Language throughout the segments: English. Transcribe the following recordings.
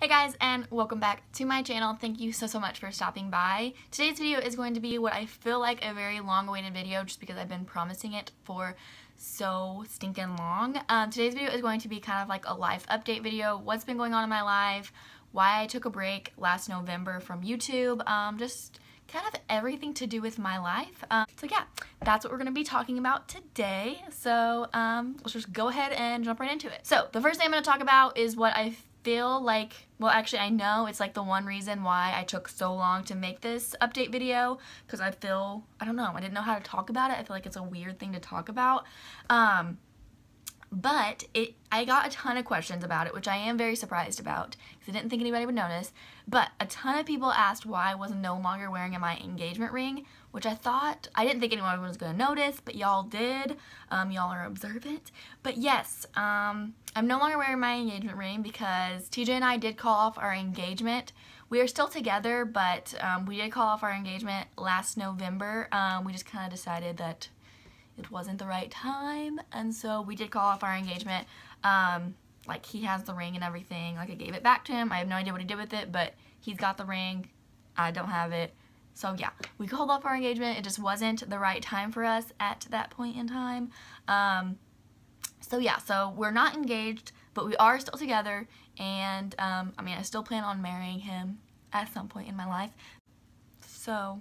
Hey guys and welcome back to my channel. Thank you so so much for stopping by. Today's video is going to be what I feel like a very long awaited video just because I've been promising it for so stinking long. Um, today's video is going to be kind of like a life update video, what's been going on in my life, why I took a break last November from YouTube, um, just kind of everything to do with my life. Um, so yeah, that's what we're going to be talking about today. So um, let's just go ahead and jump right into it. So the first thing I'm to talk about is what I feel like, well actually I know it's like the one reason why I took so long to make this update video because I feel, I don't know, I didn't know how to talk about it. I feel like it's a weird thing to talk about. Um, but it I got a ton of questions about it, which I am very surprised about because I didn't think anybody would notice. But a ton of people asked why I was no longer wearing my engagement ring, which I thought, I didn't think anyone was going to notice, but y'all did. Um, y'all are observant. But yes, um, I'm no longer wearing my engagement ring because TJ and I did call off our engagement. We are still together, but um, we did call off our engagement last November. Um, we just kind of decided that it wasn't the right time, and so we did call off our engagement. Um, like, he has the ring and everything. Like, I gave it back to him. I have no idea what he did with it, but he's got the ring. I don't have it. So yeah, we called off our engagement. It just wasn't the right time for us at that point in time. Um, so yeah, so we're not engaged, but we are still together. And um, I mean, I still plan on marrying him at some point in my life. So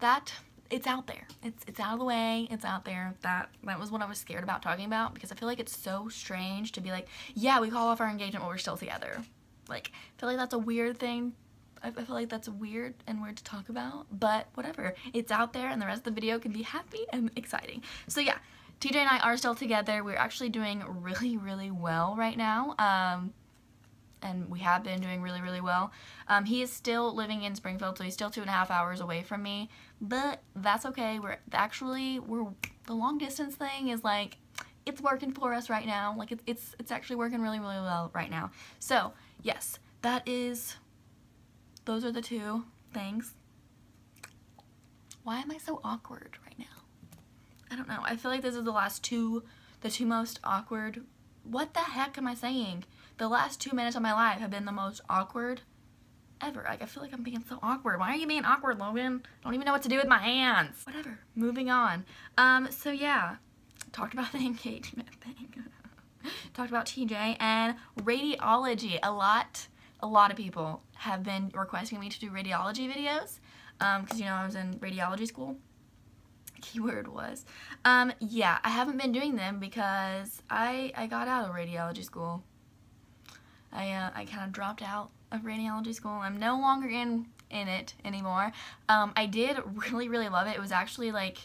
that it's out there. It's it's out of the way. It's out there. That that was what I was scared about talking about because I feel like it's so strange to be like, yeah, we call off our engagement, but we're still together. Like, I feel like that's a weird thing I feel like that's weird and weird to talk about, but whatever. It's out there and the rest of the video can be happy and exciting. So yeah, TJ and I are still together. We're actually doing really, really well right now. Um, and we have been doing really, really well. Um, he is still living in Springfield, so he's still two and a half hours away from me, but that's okay. We're actually, we're, the long distance thing is like, it's working for us right now. Like, it, it's, it's actually working really, really well right now. So, yes, that is those are the two things. Why am I so awkward right now? I don't know. I feel like this is the last two, the two most awkward. What the heck am I saying? The last two minutes of my life have been the most awkward ever. Like, I feel like I'm being so awkward. Why are you being awkward, Logan? I don't even know what to do with my hands. Whatever. Moving on. Um, so yeah. Talked about the engagement thing. Talked about TJ and radiology. A lot a lot of people have been requesting me to do radiology videos because, um, you know, I was in radiology school. Keyword was. Um, yeah, I haven't been doing them because I, I got out of radiology school. I, uh, I kind of dropped out of radiology school. I'm no longer in, in it anymore. Um, I did really, really love it. It was actually like,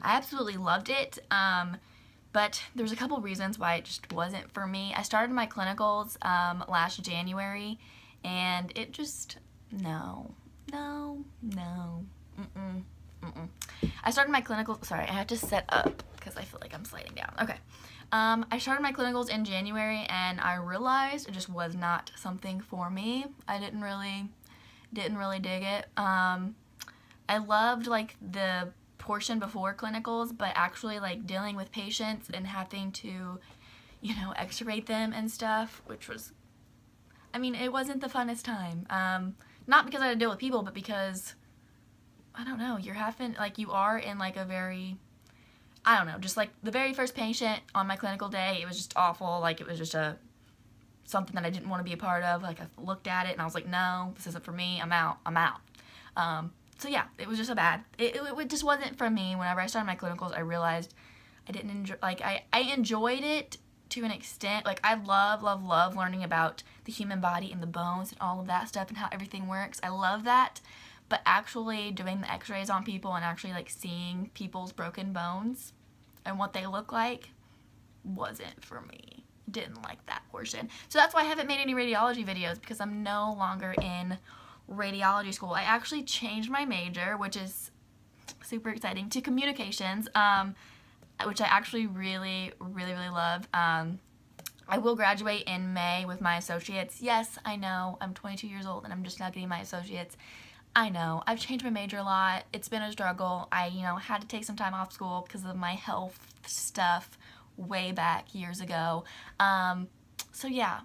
I absolutely loved it. Um, but there's a couple reasons why it just wasn't for me. I started my clinicals um, last January and it just, no, no, no, mm-mm, mm-mm. I started my clinical, sorry, I have to set up because I feel like I'm sliding down. Okay. Um, I started my clinicals in January and I realized it just was not something for me. I didn't really, didn't really dig it. Um, I loved like the portion before clinicals, but actually like dealing with patients and having to, you know, x-ray them and stuff, which was, I mean, it wasn't the funnest time. Um, not because I had to deal with people, but because, I don't know, you're having, like, you are in like a very, I don't know, just like the very first patient on my clinical day, it was just awful. Like, it was just a, something that I didn't want to be a part of. Like, I looked at it and I was like, no, this isn't for me. I'm out. I'm out. Um, so yeah, it was just a bad, it, it, it, just wasn't for me. Whenever I started my clinicals, I realized I didn't enjoy, like, I, I enjoyed it to an extent. Like, I love, love, love learning about the human body and the bones and all of that stuff and how everything works. I love that. But actually doing the x-rays on people and actually, like, seeing people's broken bones and what they look like wasn't for me. Didn't like that portion. So that's why I haven't made any radiology videos because I'm no longer in radiology school. I actually changed my major, which is super exciting, to communications, um, which I actually really, really, really love. Um, I will graduate in May with my associates. Yes, I know, I'm 22 years old and I'm just now getting my associates. I know, I've changed my major a lot. It's been a struggle. I, you know, had to take some time off school because of my health stuff way back years ago. Um, so yeah,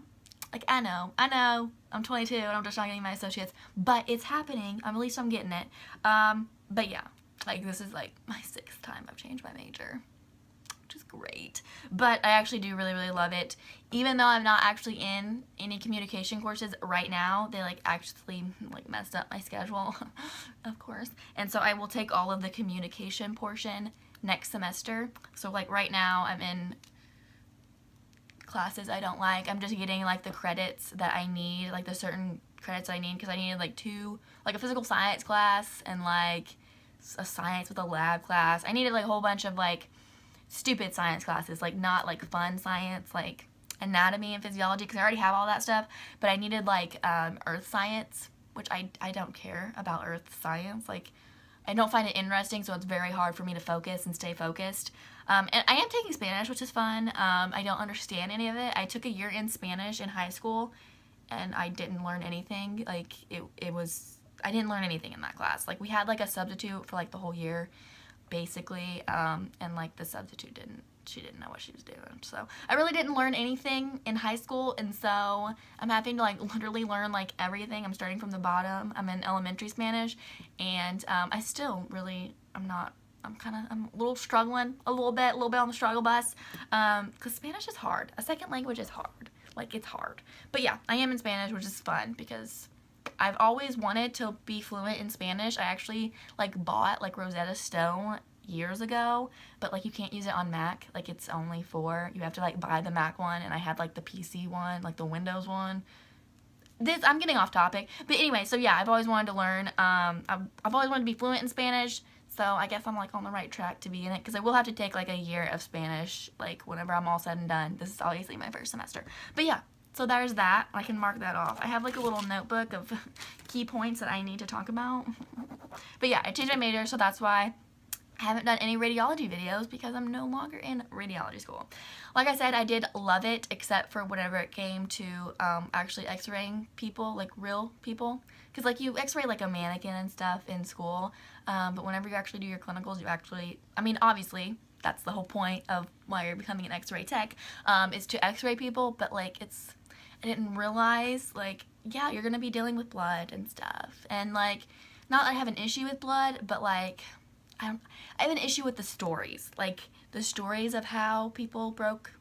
Like, I know, I know, I'm 22 and I'm just not getting my associates, but it's happening. I'm at least I'm getting it. Um, but yeah, like this is like my sixth time I've changed my major which is great. But I actually do really, really love it. Even though I'm not actually in any communication courses right now, they like actually like messed up my schedule, of course. And so I will take all of the communication portion next semester. So like right now I'm in classes I don't like. I'm just getting like the credits that I need, like the certain credits I need because I needed like two, like a physical science class and like a science with a lab class. I needed like a whole bunch of like stupid science classes, like not like fun science, like anatomy and physiology, because I already have all that stuff, but I needed like um, earth science, which I, I don't care about earth science. Like, I don't find it interesting, so it's very hard for me to focus and stay focused. Um, and I am taking Spanish, which is fun. Um, I don't understand any of it. I took a year in Spanish in high school, and I didn't learn anything. Like, it, it was, I didn't learn anything in that class. Like, we had like a substitute for like the whole year, basically, um, and like the substitute didn't, she didn't know what she was doing. So I really didn't learn anything in high school, and so I'm having to like literally learn like everything. I'm starting from the bottom. I'm in elementary Spanish, and um, I still really, I'm not I'm kind of, I'm a little struggling a little bit, a little bit on the struggle bus, because um, Spanish is hard. A second language is hard. Like, it's hard. But yeah, I am in Spanish, which is fun, because I've always wanted to be fluent in Spanish. I actually like bought like Rosetta Stone years ago, but like you can't use it on Mac. Like it's only for, you have to like buy the Mac one and I had like the PC one, like the Windows one. This, I'm getting off topic. But anyway, so yeah, I've always wanted to learn. Um, I've, I've always wanted to be fluent in Spanish. So I guess I'm like on the right track to be in it because I will have to take like a year of Spanish like whenever I'm all said and done. This is obviously my first semester. But yeah, so there's that. I can mark that off. I have like a little notebook of key points that I need to talk about. but yeah, I changed my major, so that's why I haven't done any radiology videos because I'm no longer in radiology school. Like I said, I did love it except for whenever it came to um, actually x-raying people, like real people. Because like you x-ray like a mannequin and stuff in school, um, but whenever you actually do your clinicals, you actually, I mean, obviously, that's the whole point of why you're becoming an x-ray tech, um, is to x-ray people, but like it's I didn't realize, like, yeah, you're gonna be dealing with blood and stuff. And, like, not that I have an issue with blood, but, like, I, don't, I have an issue with the stories. Like, the stories of how people broke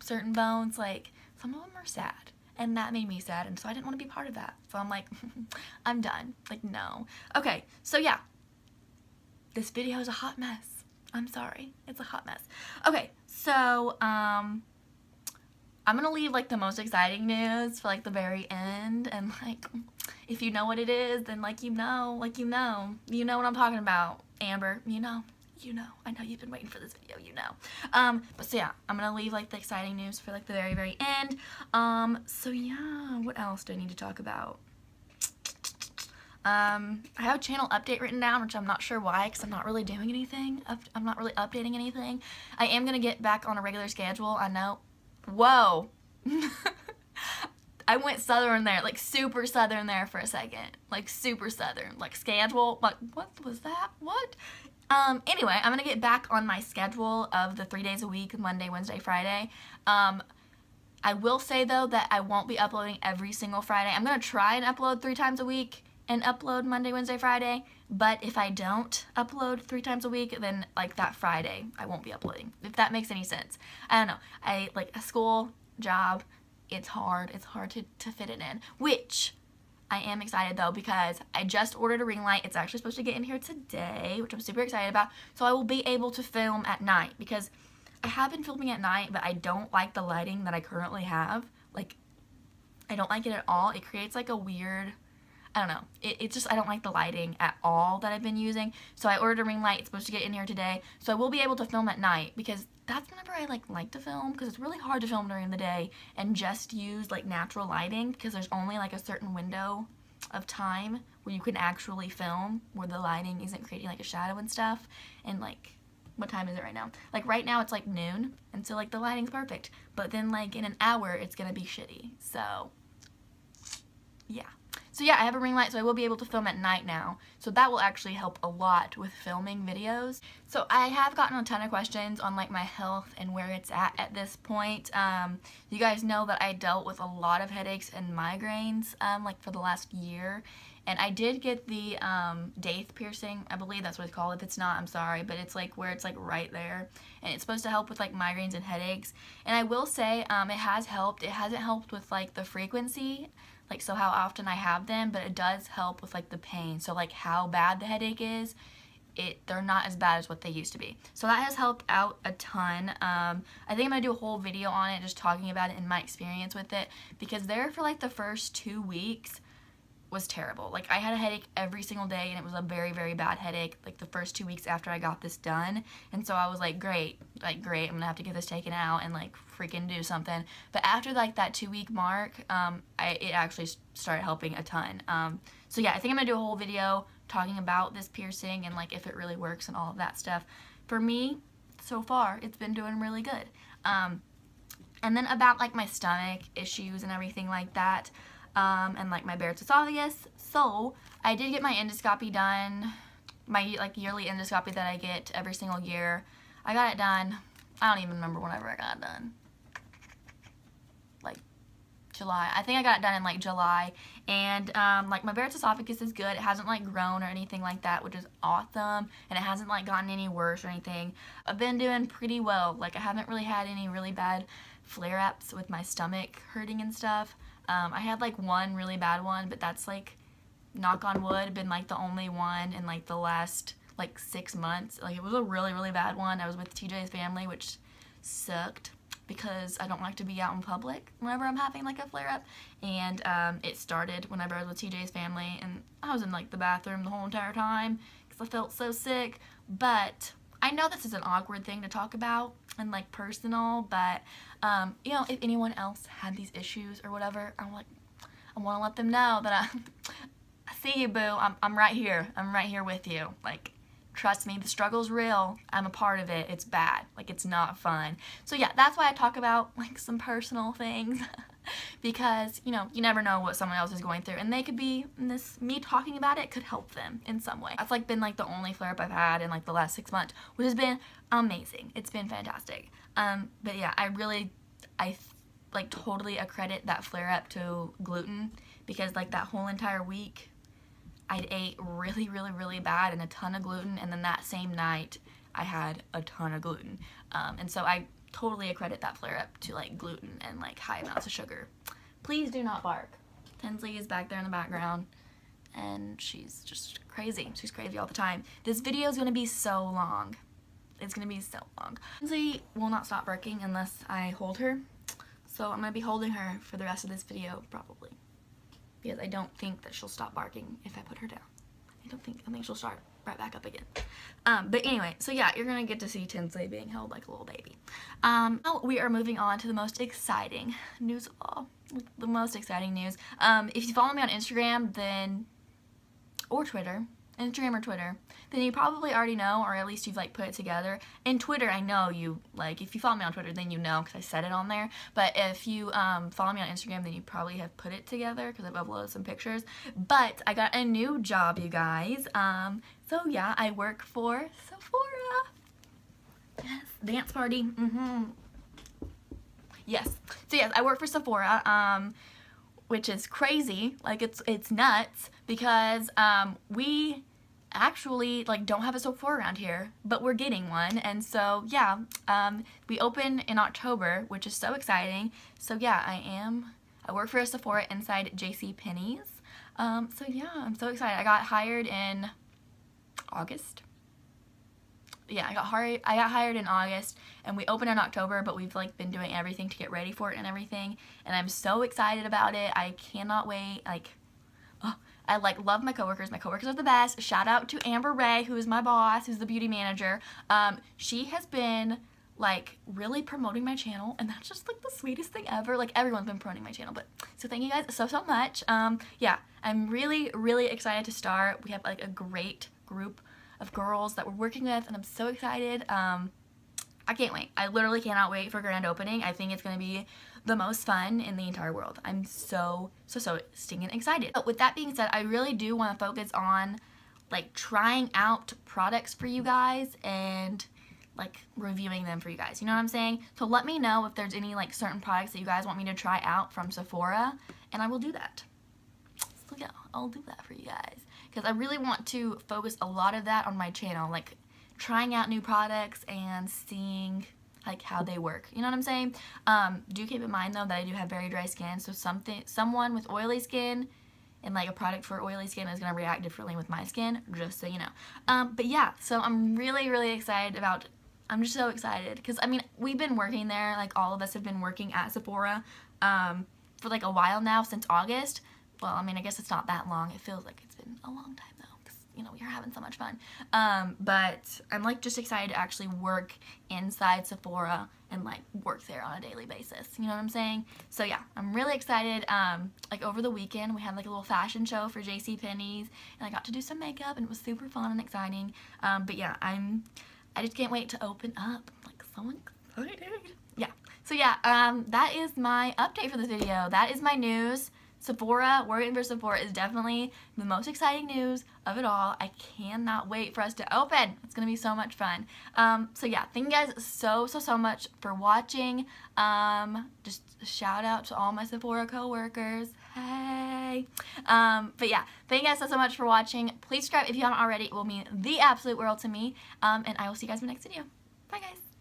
certain bones, like, some of them are sad. And that made me sad, and so I didn't want to be part of that. So I'm like, I'm done. Like, no. Okay, so yeah. This video is a hot mess. I'm sorry. It's a hot mess. Okay, so, um, I'm gonna leave like the most exciting news for like the very end and like if you know what it is then like you know like you know. You know what I'm talking about Amber. You know. You know. I know you've been waiting for this video. You know. Um but so yeah I'm gonna leave like the exciting news for like the very very end. Um so yeah what else do I need to talk about? Um, I have a channel update written down, which I'm not sure why, because I'm not really doing anything. I'm not really updating anything. I am going to get back on a regular schedule. I know Whoa. I went southern there, like super southern there for a second. Like super southern, like schedule. Like, what was that? What? Um, anyway, I'm gonna get back on my schedule of the three days a week, Monday, Wednesday, Friday. Um, I will say though that I won't be uploading every single Friday. I'm gonna try and upload three times a week and upload Monday, Wednesday, Friday. But if I don't upload three times a week, then like that Friday, I won't be uploading. If that makes any sense. I don't know. I like a school, job, it's hard. It's hard to, to fit it in. Which I am excited though because I just ordered a ring light. It's actually supposed to get in here today, which I'm super excited about. So I will be able to film at night because I have been filming at night, but I don't like the lighting that I currently have. Like, I don't like it at all. It creates like a weird I don't know. It, it's just, I don't like the lighting at all that I've been using. So I ordered a ring light. It's supposed to get in here today. So I will be able to film at night because that's whenever I like like to film because it's really hard to film during the day and just use like natural lighting because there's only like a certain window of time where you can actually film where the lighting isn't creating like a shadow and stuff and like what time is it right now like right now it's like noon and so like the lighting's perfect but then like in an hour it's gonna be shitty so yeah so yeah, I have a ring light so I will be able to film at night now. So that will actually help a lot with filming videos. So I have gotten a ton of questions on like my health and where it's at at this point. Um, you guys know that I dealt with a lot of headaches and migraines um, like for the last year. And I did get the um, daith piercing. I believe that's what it's called. If it's not, I'm sorry. But it's like where it's like right there. And it's supposed to help with like migraines and headaches. And I will say um, it has helped. It hasn't helped with like the frequency like so how often I have them, but it does help with like the pain. So like how bad the headache is, it they're not as bad as what they used to be. So that has helped out a ton. Um, I think I'm to do a whole video on it just talking about it and my experience with it because there for like the first two weeks was terrible. Like I had a headache every single day and it was a very, very bad headache like the first two weeks after I got this done. And so I was like, great, like great, I'm gonna have to get this taken out and like freaking do something. But after like that two week mark, um, I, it actually started helping a ton. Um, so yeah, I think I'm gonna do a whole video talking about this piercing and like if it really works and all of that stuff. For me, so far, it's been doing really good. Um, and then about like my stomach issues and everything like that um, and like my Barrett's esophagus. So I did get my endoscopy done, my like yearly endoscopy that I get every single year. I got it done. I don't even remember whenever I got it done. Like July. I think I got it done in like July. And um, like my Barrett's esophagus is good. It hasn't like grown or anything like that, which is awesome. And it hasn't like gotten any worse or anything. I've been doing pretty well. Like I haven't really had any really bad flare-ups with my stomach hurting and stuff. Um, I had like one really bad one, but that's like, knock on wood, been like the only one in like the last like six months. Like it was a really, really bad one. I was with TJ's family, which sucked because I don't like to be out in public whenever I'm having like a flare up. And um, it started whenever I was with TJ's family and I was in like the bathroom the whole entire time because I felt so sick. But I know this is an awkward thing to talk about and like personal, but um, you know, if anyone else had these issues or whatever, I'm like, I want to let them know that I, I see you, boo. I'm, I'm right here. I'm right here with you. Like, trust me, the struggle's real. I'm a part of it. It's bad. Like, it's not fun. So yeah, that's why I talk about like some personal things. because you know you never know what someone else is going through and they could be this me talking about it could help them in some way. That's like been like the only flare up I've had in like the last six months which has been amazing. It's been fantastic. Um but yeah I really I like totally accredit that flare up to gluten because like that whole entire week I ate really really really bad and a ton of gluten and then that same night I had a ton of gluten. Um, and so I totally accredit that flare up to like gluten and like high amounts of sugar. Please do not bark. Tinsley is back there in the background and she's just crazy. She's crazy all the time. This video is going to be so long. It's going to be so long. Tinsley will not stop barking unless I hold her. So I'm going to be holding her for the rest of this video probably. Because I don't think that she'll stop barking if I put her down. I don't think, I think she'll start right back up again. Um, but anyway, so yeah, you're gonna get to see Tinsley being held like a little baby. Um, now we are moving on to the most exciting news of all. The most exciting news. Um, if you follow me on Instagram, then, or Twitter, Instagram or Twitter, then you probably already know, or at least you've like put it together. In Twitter, I know you like if you follow me on Twitter, then you know because I said it on there. But if you um, follow me on Instagram, then you probably have put it together because I've uploaded some pictures. But I got a new job, you guys. Um, so yeah, I work for Sephora. Yes, dance party. Mm-hmm. Yes. So yes, I work for Sephora. Um, which is crazy. Like it's it's nuts because um, we actually like don't have a soap Sephora around here, but we're getting one. And so yeah, um, we open in October, which is so exciting. So yeah, I am. I work for a Sephora inside J.C. Penney's. Um, so yeah, I'm so excited. I got hired in August yeah, I got hired. I got hired in August, and we opened in October. But we've like been doing everything to get ready for it and everything, and I'm so excited about it. I cannot wait. Like, oh, I like love my coworkers. My coworkers are the best. Shout out to Amber Ray, who is my boss, who's the beauty manager. Um, she has been like really promoting my channel and that's just like the sweetest thing ever like everyone's been promoting my channel but so thank you guys so so much um yeah i'm really really excited to start we have like a great group of girls that we're working with and I'm so excited. Um, I can't wait. I literally cannot wait for grand opening. I think it's going to be the most fun in the entire world. I'm so, so, so stinking excited. But with that being said, I really do want to focus on like trying out products for you guys and like reviewing them for you guys. You know what I'm saying? So let me know if there's any like certain products that you guys want me to try out from Sephora and I will do that. So yeah, I'll do that for you guys because I really want to focus a lot of that on my channel like trying out new products and seeing like how they work. You know what I'm saying? Um, do keep in mind though that I do have very dry skin so something someone with oily skin and like a product for oily skin is going to react differently with my skin just so you know. Um, but yeah, so I'm really really excited about I'm just so excited because I mean we've been working there like all of us have been working at Sephora um, for like a while now since August well I mean I guess it's not that long it feels like it's been a long time though because you know we are having so much fun um, but I'm like just excited to actually work inside Sephora and like work there on a daily basis you know what I'm saying so yeah I'm really excited um, like over the weekend we had like a little fashion show for JC Penney's and I got to do some makeup and it was super fun and exciting um, but yeah I'm I just can't wait to open up. like so excited. Yeah. So yeah, um, that is my update for this video. That is my news. Sephora, working for Sephora is definitely the most exciting news of it all. I cannot wait for us to open. It's going to be so much fun. Um, so yeah, thank you guys so, so, so much for watching. Um, just shout out to all my Sephora coworkers. Hey. Um, but yeah, thank you guys so, so much for watching. Please subscribe if you haven't already. It will mean the absolute world to me. Um, and I will see you guys in my next video. Bye guys.